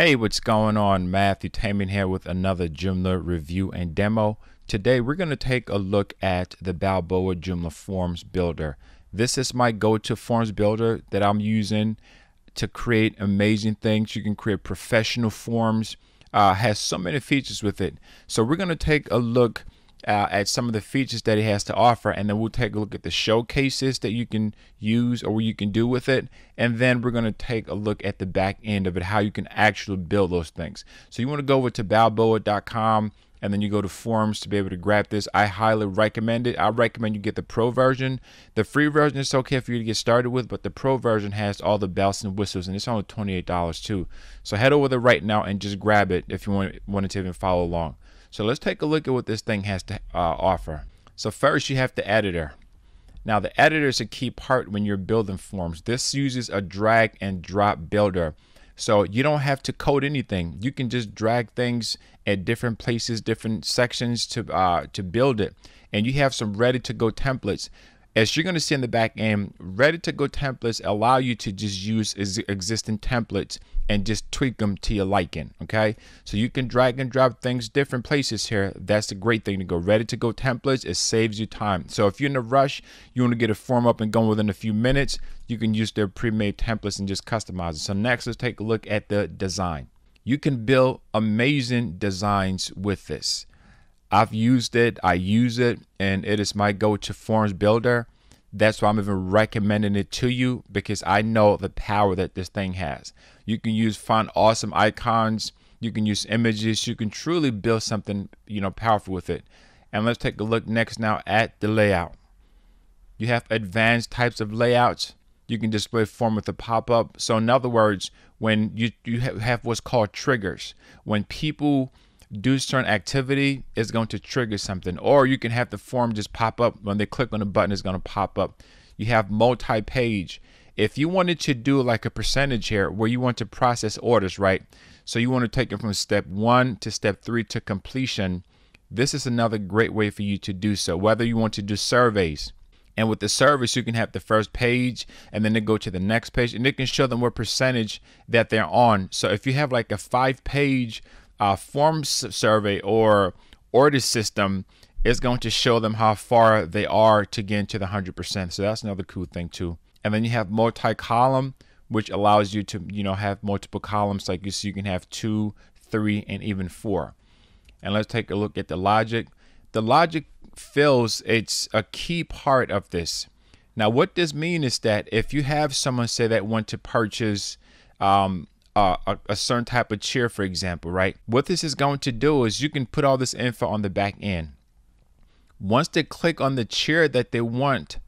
Hey, what's going on? Matthew Taman here with another Joomla review and demo. Today we're going to take a look at the Balbooa Joomla Forms Builder. This is my go-to forms builder that I'm using to create amazing things. You can create professional forms. Uh, has so many features with it. So we're going to take a look uh, at some of the features that it has to offer and then we'll take a look at the showcases that you can use or what you can do with it and then we're going to take a look at the back end of it how you can actually build those things. So you want to go over to balbooa.com and then you go to forums to be able to grab this. I highly recommend it. I recommend you get the pro version. The free version is okay for you to get started with but the pro version has all the bells and whistles and it's only $28 too. So head over there right now and just grab it if you want wanted to even follow along so let's take a look at what this thing has to uh, offer. So first you have the editor. Now the editor is a key part when you're building forms. This uses a drag and drop builder. So you don't have to code anything. You can just drag things at different places, different sections to uh, to build it. And you have some ready to go templates as you're going to see in the back end, ready to go templates allow you to just use existing templates and just tweak them to your liking. Okay, so you can drag and drop things different places here. That's a great thing to go. Ready to go templates, it saves you time. So if you're in a rush, you want to get a form up and going within a few minutes, you can use their pre-made templates and just customize it. So next, let's take a look at the design. You can build amazing designs with this. I've used it, I use it, and it is my go to forms builder. That's why I'm even recommending it to you because I know the power that this thing has. You can use fun, awesome icons, you can use images, you can truly build something, you know, powerful with it. And let's take a look next now at the layout. You have advanced types of layouts. You can display form with a pop-up. So in other words, when you, you have what's called triggers, when people do certain activity is going to trigger something. Or you can have the form just pop up. When they click on the button it's going to pop up. You have multi-page. If you wanted to do like a percentage here where you want to process orders right? So you want to take it from step one to step three to completion. This is another great way for you to do so whether you want to do surveys. And with the service, you can have the first page and then they go to the next page and it can show them what percentage that they're on. So if you have like a five page uh, form survey or order system is going to show them how far they are to get into the 100%. So that's another cool thing too. And then you have multi-column, which allows you to, you know, have multiple columns like you see you can have two, three, and even four. And let's take a look at the logic. The logic fills it's a key part of this. Now, what this means is that if you have someone say that want to purchase um, a, a, certain type of chair, for example, right? What this is going to do is you can put all this info on the back end. Once they click on the chair that they want,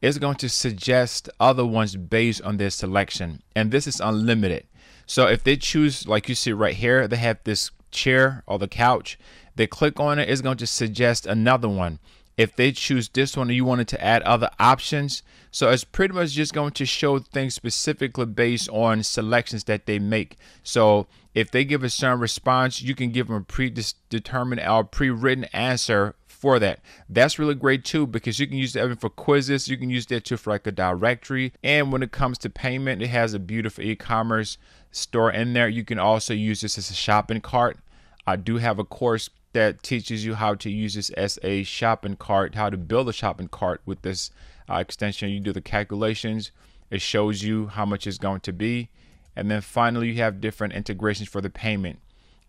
it's going to suggest other ones based on their selection. And this is unlimited. So if they choose, like you see right here, they have this chair or the couch, they click on it, it's going to suggest another one if they choose this one you wanted to add other options. So it's pretty much just going to show things specifically based on selections that they make. So if they give a certain response you can give them a predetermined or pre-written answer for that. That's really great too because you can use that for quizzes. You can use that too for like a directory. And when it comes to payment it has a beautiful e-commerce store in there. You can also use this as a shopping cart. I do have a course that teaches you how to use this as a shopping cart, how to build a shopping cart with this uh, extension. You do the calculations, it shows you how much it's going to be. And then finally, you have different integrations for the payment.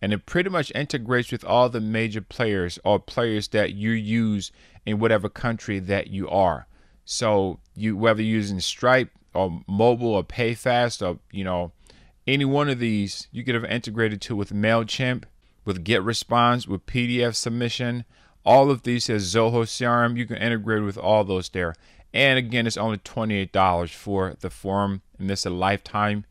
And it pretty much integrates with all the major players or players that you use in whatever country that you are. So you whether you're using Stripe or mobile or PayFast or you know any one of these, you could have integrated to with Mailchimp with get response, with PDF submission. All of these has Zoho CRM. You can integrate with all those there. And again, it's only $28 for the form, and this is a lifetime.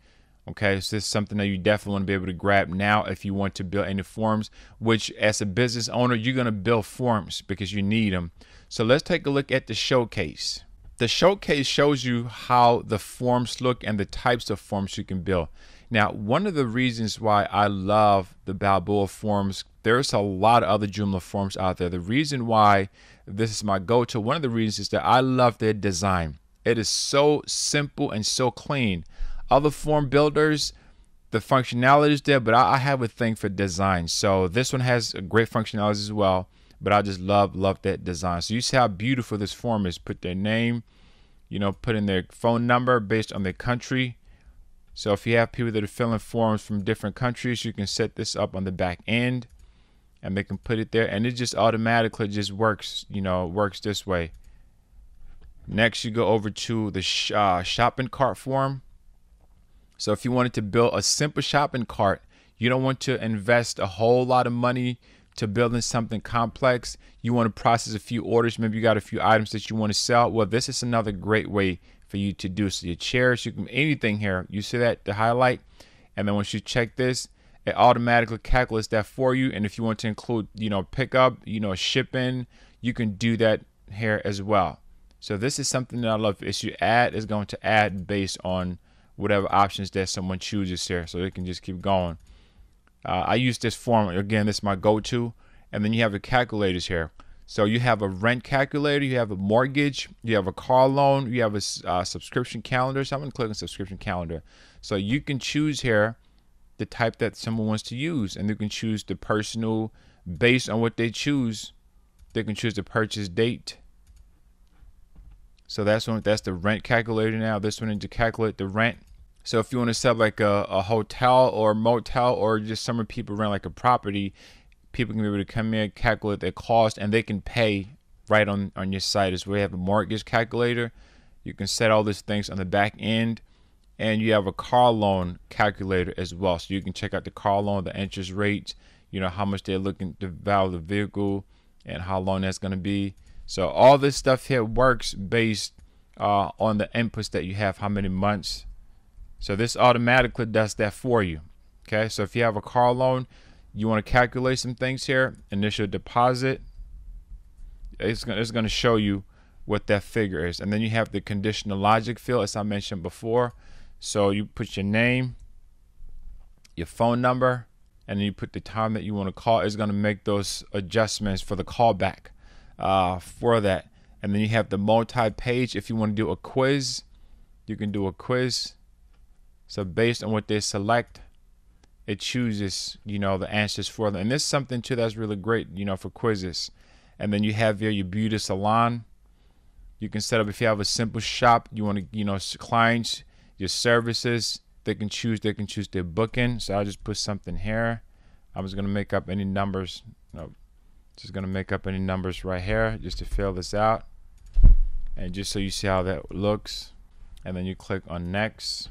Okay, so this is something that you definitely want to be able to grab now if you want to build any forms, which as a business owner, you're going to build forms because you need them. So let's take a look at the showcase. The showcase shows you how the forms look and the types of forms you can build. Now, one of the reasons why I love the Balbooa forms, there's a lot of other Joomla forms out there. The reason why this is my go-to, one of the reasons is that I love their design. It is so simple and so clean. Other form builders, the functionality is there, but I, have a thing for design. So this one has great functionalities as well. But I just love love that design. So you see how beautiful this form is. Put their name, you know, put in their phone number based on their country. So if you have people that are filling forms from different countries, you can set this up on the back end and they can put it there and it just automatically just works, you know, works this way. Next, you go over to the sh uh, shopping cart form. So if you wanted to build a simple shopping cart, you don't want to invest a whole lot of money to building something complex. You want to process a few orders. Maybe you got a few items that you want to sell. Well, this is another great way for you to do. So your chairs, you can anything here. You see that the highlight, and then once you check this, it automatically calculates that for you. And if you want to include, you know, pickup, you know, shipping, you can do that here as well. So this is something that I love. If you add is going to add based on whatever options that someone chooses here, so they can just keep going. Uh, I use this form again. This is my go-to, and then you have the calculators here. So you have a rent calculator, you have a mortgage, you have a car loan, you have a uh, subscription calendar. So I'm gonna click on subscription calendar. So you can choose here the type that someone wants to use, and you can choose the personal based on what they choose. They can choose the purchase date so that's one that's the rent calculator now. This one is to calculate the rent. So if you want to set like a, a hotel or motel or just some people rent like a property, people can be able to come in, calculate their cost, and they can pay right on, on your site as well. You have a mortgage calculator. You can set all these things on the back end. And you have a car loan calculator as well. So you can check out the car loan, the interest rates, you know, how much they're looking to value the vehicle and how long that's going to be. So all this stuff here works based uh, on the inputs that you have, how many months. So this automatically does that for you. Okay, so if you have a car loan, you want to calculate some things here. Initial deposit. It's going, to show you what that figure is. And then you have the conditional logic field, as I mentioned before. So you put your name, your phone number, and then you put the time that you want to call. It's going to make those adjustments for the callback uh, for that. And then you have the multi-page. If you want to do a quiz, you can do a quiz. So based on what they select, it chooses, you know, the answers for them. And this is something too that's really great, you know, for quizzes. And then you have here your beauty salon. You can set up if you have a simple shop, you want to, you know, clients, your services, they can choose, they can choose their booking. So I'll just put something here. I'm just gonna make up any numbers. No, just going to make up any numbers right here just to fill this out. And just so you see how that looks. And then you click on next.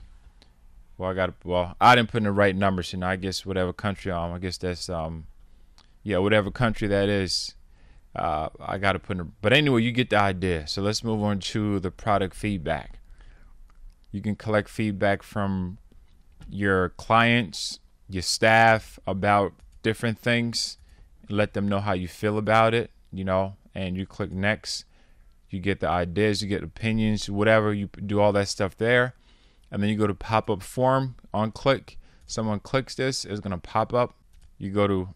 Well, I got well, I didn't put in the right numbers, you know, I guess whatever country I'm, I guess that's, um, yeah, whatever country that is, uh, I got to put in, but anyway, you get the idea. So let's move on to the product feedback. You can collect feedback from your clients, your staff about different things let them know how you feel about it, you know, and you click next. You get the ideas, you get opinions, whatever, you do all that stuff there. And then you go to pop up form on click. Someone clicks this, it's going to pop up. You go to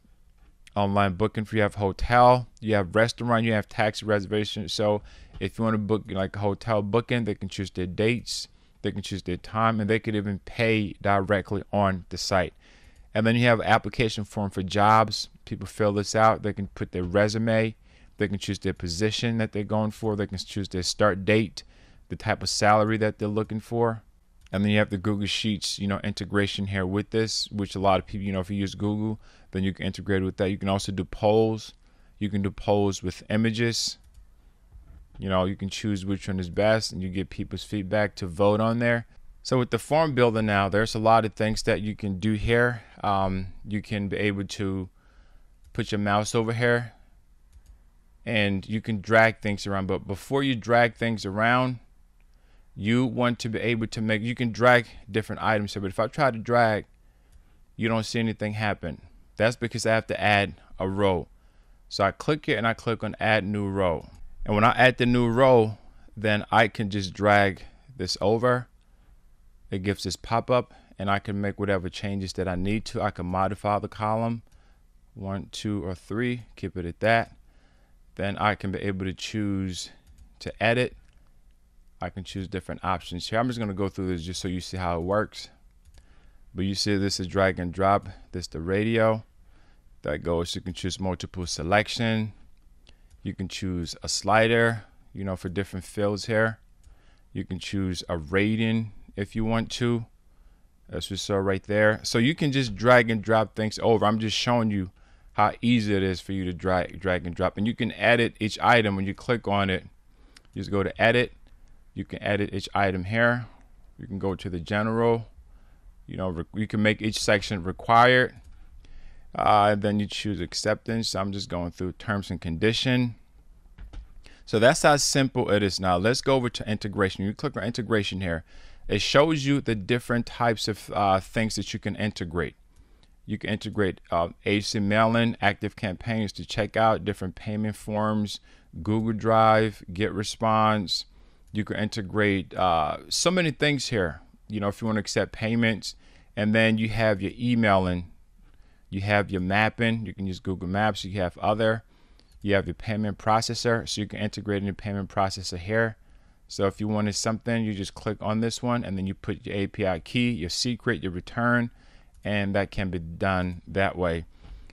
online booking for you have hotel, you have restaurant, you have taxi reservation. So if you want to book like a hotel booking, they can choose their dates, they can choose their time, and they could even pay directly on the site. And then you have application form for jobs. People fill this out. They can put their resume. They can choose their position that they're going for. They can choose their start date, the type of salary that they're looking for. And then you have the Google Sheets, you know, integration here with this, which a lot of people, you know, if you use Google, then you can integrate with that. You can also do polls. You can do polls with images. You know, you can choose which one is best and you get people's feedback to vote on there. So with the form builder now, there's a lot of things that you can do here. Um, you can be able to put your mouse over here and you can drag things around. But before you drag things around, you want to be able to make, you can drag different items here. But if I try to drag, you don't see anything happen. That's because I have to add a row. So I click it and I click on add new row. And when I add the new row, then I can just drag this over it gives this pop-up and I can make whatever changes that I need to. I can modify the column one, two, or three, keep it at that. Then I can be able to choose to edit. I can choose different options here. I'm just going to go through this just so you see how it works. But you see this is drag and drop. This the radio. That goes, you can choose multiple selection. You can choose a slider, you know, for different fields here. You can choose a rating if you want to. As we saw right there. So you can just drag and drop things over. I'm just showing you how easy it is for you to drag, drag and drop. And you can edit each item when you click on it. You just go to edit. You can edit each item here. You can go to the general. You know, you can make each section required. Uh, then you choose acceptance. So I'm just going through terms and condition. So that's how simple it is now. Let's go over to integration. You click on integration here. It shows you the different types of uh, things that you can integrate. You can integrate uh, mailing, active campaigns to check out different payment forms, Google Drive, Get Response. You can integrate uh, so many things here. You know, if you want to accept payments, and then you have your emailing, you have your mapping. You can use Google Maps. You have other. You have your payment processor, so you can integrate in your payment processor here. So if you wanted something, you just click on this one and then you put your API key, your secret, your return, and that can be done that way.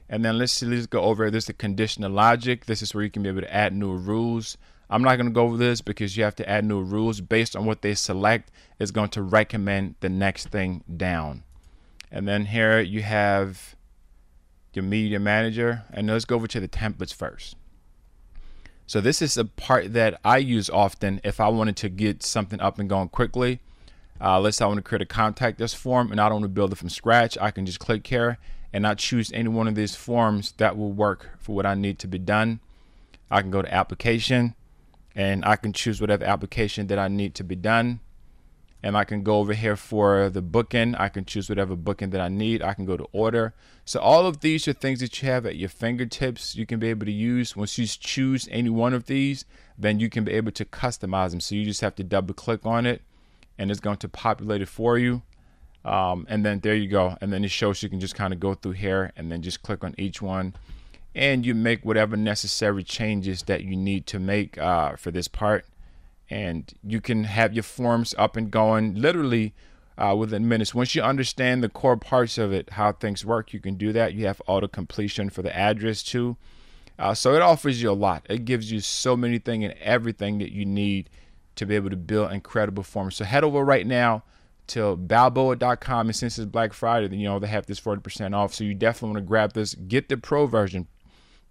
And then let's see, let's go over this the conditional logic. This is where you can be able to add new rules. I'm not going to go over this because you have to add new rules based on what they select is going to recommend the next thing down. And then here you have your media manager and let's go over to the templates first. So this is a part that I use often if I wanted to get something up and going quickly. Uh, let's say I want to create a contact us form and I don't want to build it from scratch. I can just click here and I choose any one of these forms that will work for what I need to be done. I can go to application and I can choose whatever application that I need to be done and I can go over here for the booking. I can choose whatever booking that I need. I can go to order. So all of these are things that you have at your fingertips. You can be able to use. Once you choose any one of these, then you can be able to customize them. So you just have to double click on it and it's going to populate it for you. Um, and then there you go. And then it shows you can just kind of go through here and then just click on each one and you make whatever necessary changes that you need to make uh, for this part and you can have your forms up and going literally uh, within minutes. Once you understand the core parts of it, how things work, you can do that. You have auto completion for the address too. Uh, so it offers you a lot. It gives you so many things and everything that you need to be able to build incredible forms. So head over right now to balbooa.com and since it's Black Friday, then you know, they have this 40% off. So you definitely want to grab this. Get the pro version.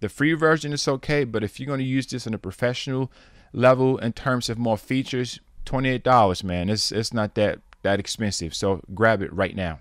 The free version is okay, but if you're going to use this on a professional level in terms of more features, $28, man. It's it's not that that expensive. So grab it right now.